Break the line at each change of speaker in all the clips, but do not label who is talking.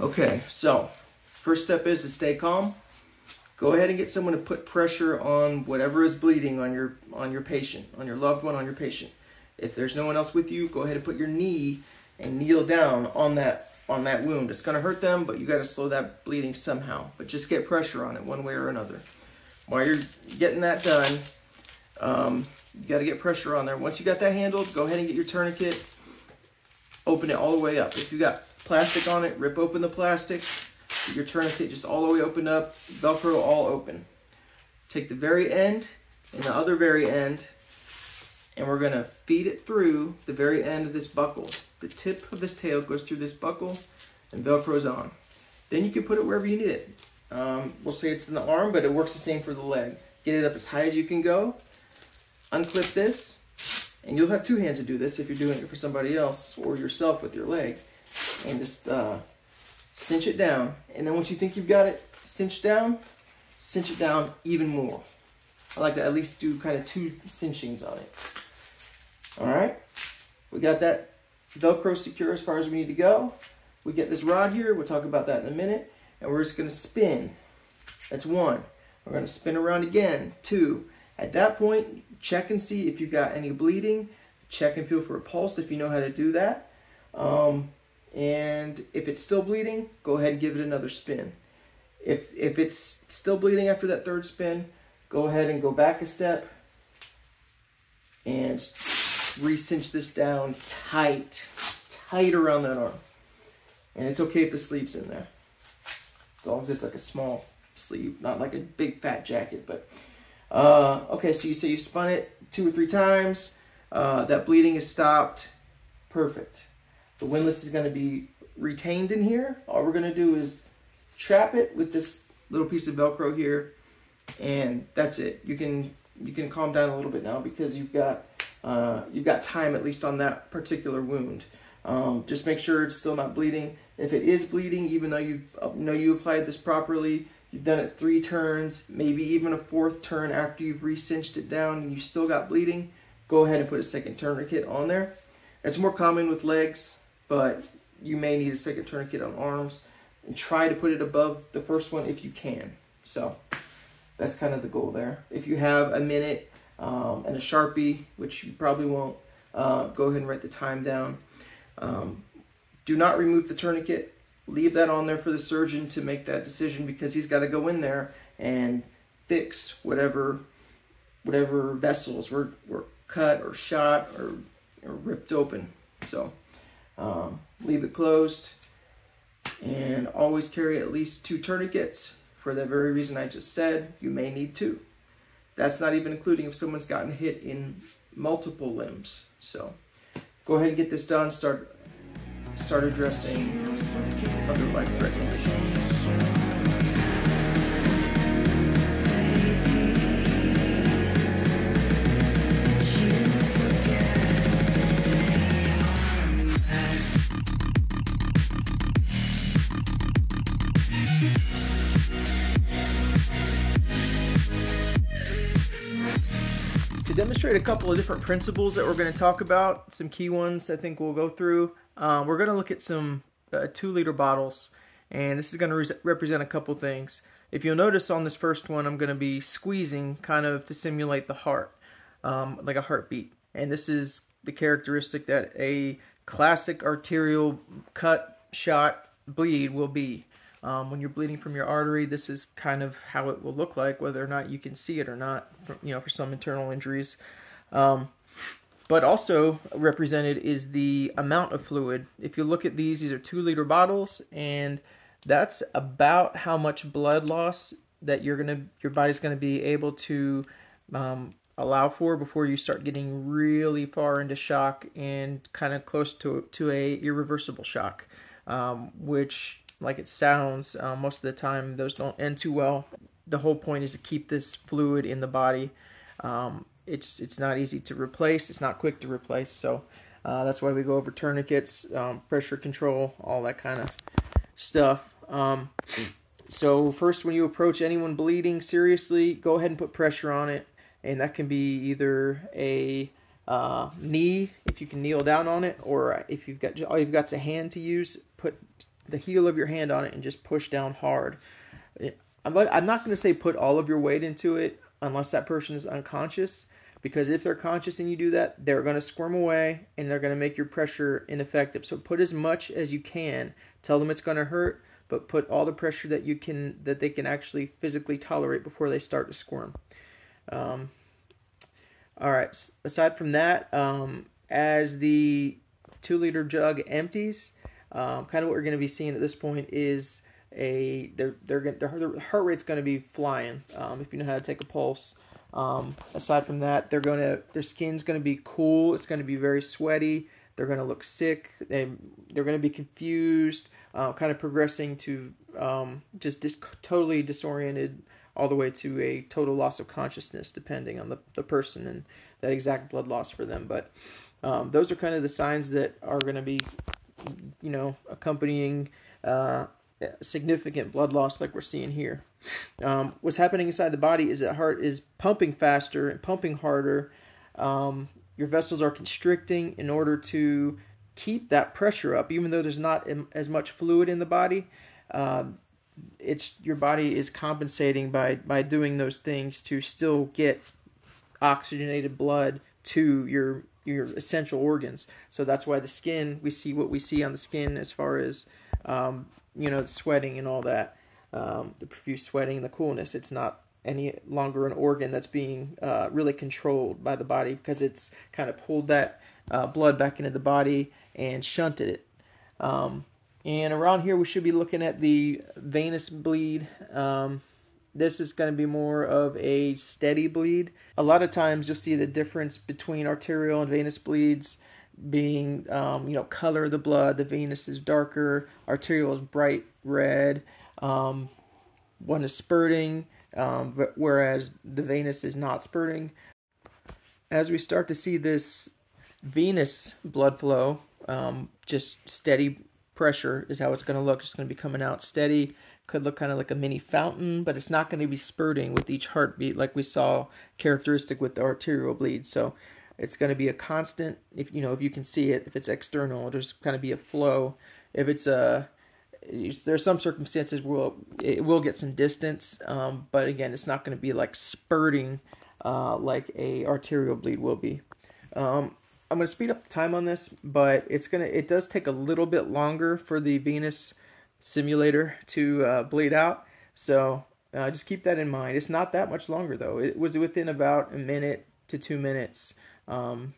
Okay, so first step is to stay calm. Go ahead and get someone to put pressure on whatever is bleeding on your on your patient, on your loved one, on your patient. If there's no one else with you, go ahead and put your knee and kneel down on that on that wound. It's gonna hurt them, but you gotta slow that bleeding somehow. But just get pressure on it one way or another. While you're getting that done, um, you gotta get pressure on there. Once you got that handled, go ahead and get your tourniquet. Open it all the way up. If you got plastic on it, rip open the plastic. Get your tourniquet just all the way opened up, Velcro all open. Take the very end and the other very end, and we're gonna feed it through the very end of this buckle. The tip of this tail goes through this buckle and Velcro's on. Then you can put it wherever you need it. Um, we'll say it's in the arm, but it works the same for the leg. Get it up as high as you can go. Unclip this, and you'll have two hands to do this if you're doing it for somebody else or yourself with your leg. And just uh, cinch it down. And then once you think you've got it cinched down, cinch it down even more. I like to at least do kind of two cinchings on it. All right, we got that Velcro secure as far as we need to go. We get this rod here, we'll talk about that in a minute, and we're just gonna spin. That's one. We're gonna spin around again, two. At that point, check and see if you got any bleeding. Check and feel for a pulse if you know how to do that. Um, and if it's still bleeding, go ahead and give it another spin. If, if it's still bleeding after that third spin, go ahead and go back a step and re-cinch this down tight, tight around that arm. And it's okay if the sleeve's in there. As long as it's like a small sleeve, not like a big fat jacket. But uh, okay, so you say you spun it two or three times. Uh, that bleeding is stopped. Perfect. The windlass is going to be retained in here. All we're going to do is trap it with this little piece of Velcro here, and that's it. You can you can calm down a little bit now because you've got uh, you've got time at least on that particular wound. Um, just make sure it's still not bleeding. If it is bleeding, even though you know you applied this properly, you've done it three turns, maybe even a fourth turn after you've re-cinched it down and you still got bleeding, go ahead and put a second tourniquet on there. It's more common with legs, but you may need a second tourniquet on arms and try to put it above the first one if you can. So that's kind of the goal there. If you have a minute um, and a Sharpie, which you probably won't, uh, go ahead and write the time down. Um, do not remove the tourniquet. Leave that on there for the surgeon to make that decision because he's got to go in there and fix whatever whatever vessels were, were cut or shot or, or ripped open. So um, leave it closed and always carry at least two tourniquets for the very reason I just said. You may need two. That's not even including if someone's gotten hit in multiple limbs. So go ahead and get this done. Start start addressing other life-threatening issues. A couple of different principles that we're going to talk about, some key ones I think we'll go through. Um, we're going to look at some uh, two liter bottles, and this is going to re represent a couple things. If you'll notice on this first one, I'm going to be squeezing kind of to simulate the heart, um, like a heartbeat. And this is the characteristic that a classic arterial cut, shot, bleed will be. Um, when you're bleeding from your artery, this is kind of how it will look like, whether or not you can see it or not, you know, for some internal injuries. Um, but also represented is the amount of fluid. If you look at these, these are two liter bottles, and that's about how much blood loss that you're gonna, your body's gonna be able to um, allow for before you start getting really far into shock and kind of close to to a irreversible shock, um, which like it sounds. Uh, most of the time, those don't end too well. The whole point is to keep this fluid in the body. Um, it's it's not easy to replace. It's not quick to replace. So uh, that's why we go over tourniquets, um, pressure control, all that kind of stuff. Um, so first, when you approach anyone bleeding seriously, go ahead and put pressure on it, and that can be either a uh, knee if you can kneel down on it, or if you've got all you've got's a hand to use, put the heel of your hand on it and just push down hard. But I'm not going to say put all of your weight into it unless that person is unconscious, because if they're conscious and you do that, they're going to squirm away and they're going to make your pressure ineffective. So put as much as you can. Tell them it's going to hurt, but put all the pressure that you can that they can actually physically tolerate before they start to squirm. Um, all right. Aside from that, um, as the two liter jug empties, um, kind of what we're going to be seeing at this point is a they're they're going their heart rate's going to be flying. Um, if you know how to take a pulse. Um, aside from that, they're to their skin's going to be cool. It's going to be very sweaty. They're going to look sick. They they're going to be confused. Uh, kind of progressing to um, just dis- totally disoriented all the way to a total loss of consciousness, depending on the, the person and that exact blood loss for them. But um, those are kind of the signs that are going to be, you know, accompanying uh, significant blood loss like we're seeing here. Um, what's happening inside the body is that heart is pumping faster and pumping harder. Um, your vessels are constricting in order to keep that pressure up, even though there's not as much fluid in the body. Um, it's your body is compensating by by doing those things to still get oxygenated blood to your your essential organs. So that's why the skin we see what we see on the skin as far as um, you know sweating and all that, um, the profuse sweating and the coolness. It's not any longer an organ that's being uh, really controlled by the body because it's kind of pulled that uh, blood back into the body and shunted it. Um, and around here, we should be looking at the venous bleed. Um, this is going to be more of a steady bleed. A lot of times, you'll see the difference between arterial and venous bleeds being, um, you know, color of the blood. The venous is darker, arterial is bright red. Um, one is spurting, um, whereas the venous is not spurting. As we start to see this venous blood flow, um, just steady pressure is how it's going to look. It's going to be coming out steady. Could look kind of like a mini fountain, but it's not going to be spurting with each heartbeat like we saw characteristic with the arterial bleed. So it's going to be a constant. If you know, if you can see it, if it's external, there's going to be a flow. If it's a there's some circumstances where it will get some distance, um, but again, it's not going to be like spurting uh, like a arterial bleed will be. Um, I'm going to speed up the time on this, but it's going to it does take a little bit longer for the venous simulator to uh, bleed out. So uh, just keep that in mind. It's not that much longer though. It was within about a minute to two minutes, um,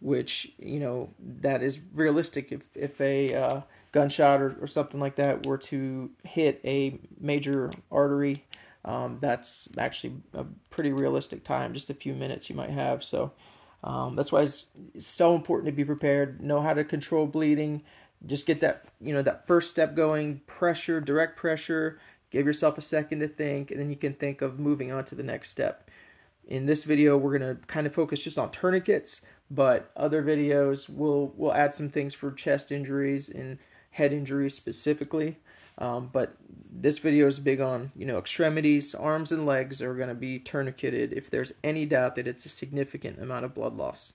which you know that is realistic. If if a uh, gunshot or, or something like that were to hit a major artery, um, that's actually a pretty realistic time. Just a few minutes you might have. So. Um, that's why it's, so important to be prepared, know how to control bleeding, just get that you know that first step going, pressure, direct pressure. Give yourself a second to think, and then you can think of moving on to the next step. In this video, we're gonna kind of focus just on tourniquets, but other videos will will add some things for chest injuries and head injuries specifically. Um, but this video is big on, you know, extremities, arms and legs are going to be tourniqueted if there's any doubt that it's a significant amount of blood loss.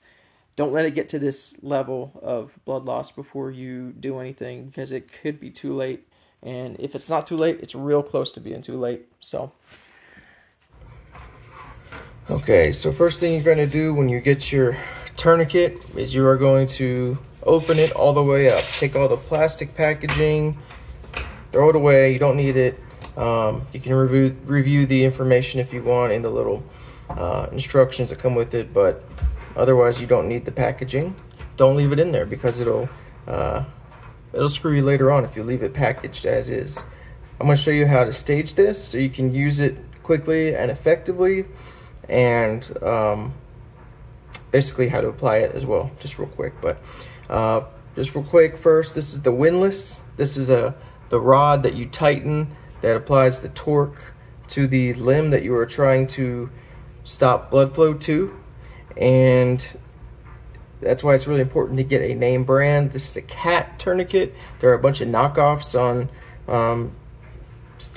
Don't let it get to this level of blood loss before you do anything because it could be too late. And if it's not too late, it's real close to being too late. So, okay, so first thing you're going to do when you get your tourniquet is you are going to open it all the way up. Take all the plastic packaging throw it away. You don't need it. Um, you can review review the information if you want in the little uh, instructions that come with it, but otherwise you don't need the packaging. Don't leave it in there because it'll uh, it'll screw you later on if you leave it packaged as is. I'm going to show you how to stage this so you can use it quickly and effectively, and um, basically how to apply it as well, just real quick. But uh, just real quick, first, this is the windlass. This is a the rod that you tighten that applies the torque to the limb that you are trying to stop blood flow to. And that's why it's really important to get a name brand. This is a cat tourniquet. There are a bunch of knockoffs on um,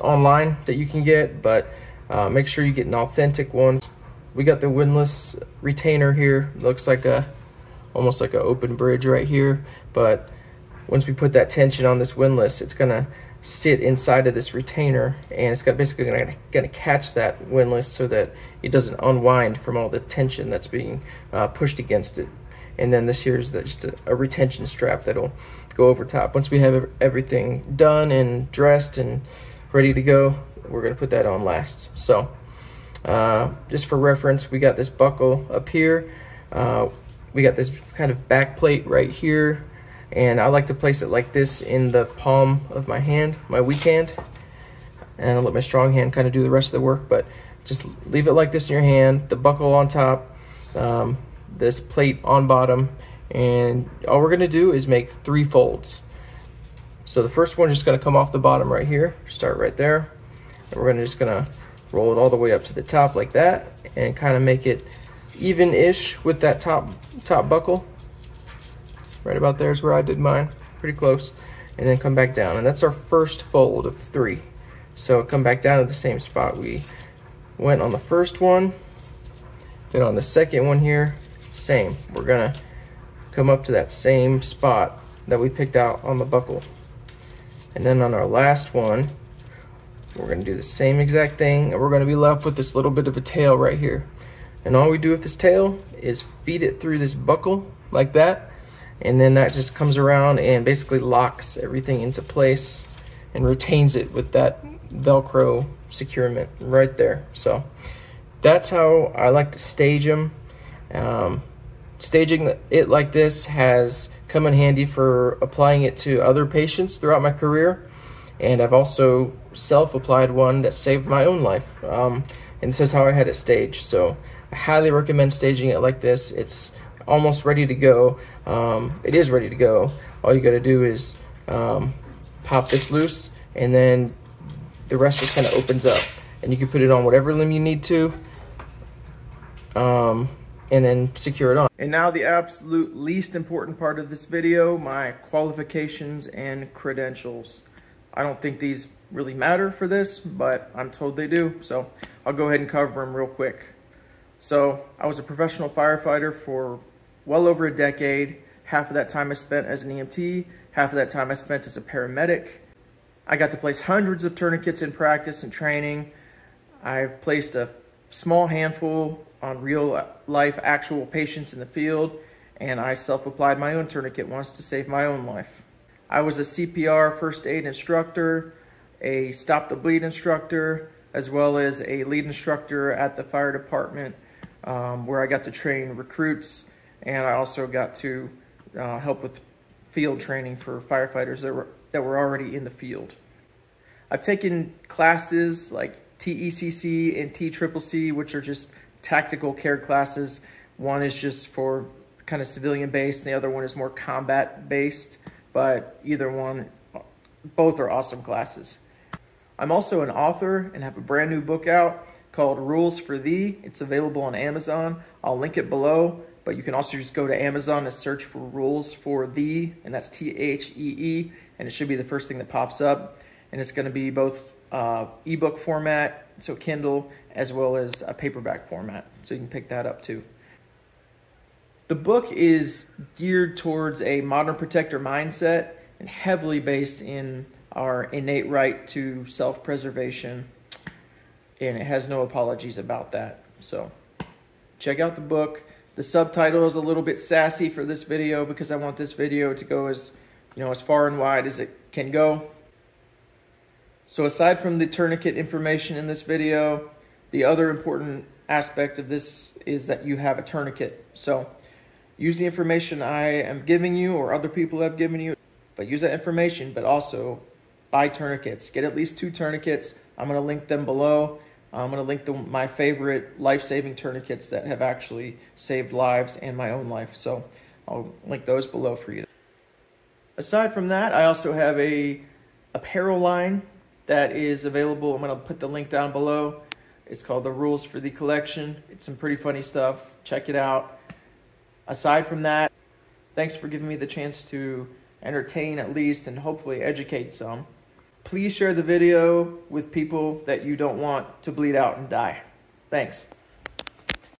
online that you can get, but uh, make sure you get an authentic one. We got the windlass retainer here. Looks like a almost like an open bridge right here, but once we put that tension on this windlass, it's gonna sit inside of this retainer and it's got basically gonna, gonna catch that windlass so that it doesn't unwind from all the tension that's being uh, pushed against it. And then this here is the, just a, a retention strap that'll go over top. Once we have everything done and dressed and ready to go, we're gonna put that on last. So uh, just for reference, we got this buckle up here. Uh, we got this kind of back plate right here and I like to place it like this in the palm of my hand, my weak hand, and I'll let my strong hand kind of do the rest of the work, but just leave it like this in your hand, the buckle on top, um, this plate on bottom, and all we're gonna do is make three folds. So the first one's just gonna come off the bottom right here, start right there, and we're gonna just gonna roll it all the way up to the top like that, and kind of make it even-ish with that top, top buckle. Right about there is where I did mine, pretty close. And then come back down. And that's our first fold of three. So come back down to the same spot we went on the first one. Then on the second one here, same. We're gonna come up to that same spot that we picked out on the buckle. And then on our last one, we're gonna do the same exact thing and we're gonna be left with this little bit of a tail right here. And all we do with this tail is feed it through this buckle like that and then that just comes around and basically locks everything into place and retains it with that velcro securement right there. So that's how I like to stage them um, staging it like this has come in handy for applying it to other patients throughout my career and I've also self-applied one that saved my own life um, and this is how I had it staged so I highly recommend staging it like this it's almost ready to go. Um, it is ready to go. All you got to do is um, pop this loose and then the rest just kind of opens up and you can put it on whatever limb you need to um, and then secure it on. And now the absolute least important part of this video, my qualifications and credentials. I don't think these really matter for this, but I'm told they do. So I'll go ahead and cover them real quick. So I was a professional firefighter for well over a decade. Half of that time I spent as an EMT, half of that time I spent as a paramedic. I got to place hundreds of tourniquets in practice and training. I've placed a small handful on real life actual patients in the field, and I self-applied my own tourniquet once to save my own life. I was a CPR first aid instructor, a stop the bleed instructor, as well as a lead instructor at the fire department um, where I got to train recruits and I also got to uh, help with field training for firefighters that were, that were already in the field. I've taken classes like TECC and TCCC, which are just tactical care classes. One is just for kind of civilian based, and the other one is more combat based, but either one, both are awesome classes. I'm also an author and have a brand new book out called Rules for Thee. It's available on Amazon. I'll link it below. But you can also just go to Amazon and search for rules for thee, and that's T-H-E-E, and it should be the first thing that pops up. And it's going to be both uh, ebook format, so Kindle, as well as a paperback format. So you can pick that up too. The book is geared towards a modern protector mindset and heavily based in our innate right to self-preservation. And it has no apologies about that. So check out the book. The subtitle is a little bit sassy for this video because I want this video to go as, you know, as far and wide as it can go. So aside from the tourniquet information in this video, the other important aspect of this is that you have a tourniquet. So use the information I am giving you or other people have given you, but use that information, but also buy tourniquets. Get at least two tourniquets. I'm going to link them below. I'm going to link the, my favorite life-saving tourniquets that have actually saved lives and my own life. So I'll link those below for you. Aside from that, I also have a apparel line that is available. I'm going to put the link down below. It's called The Rules for Thee Collection. It's some pretty funny stuff. Check it out. Aside from that, thanks for giving me the chance to entertain at least and hopefully educate some. Please share the video with people that you don't want to bleed out and die. Thanks.